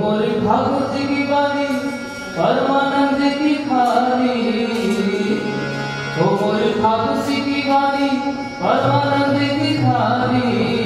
मोर भागवत की वाणी, परमानंद की खानी। हो मोर भागवत की वाणी, परमानंद की खानी।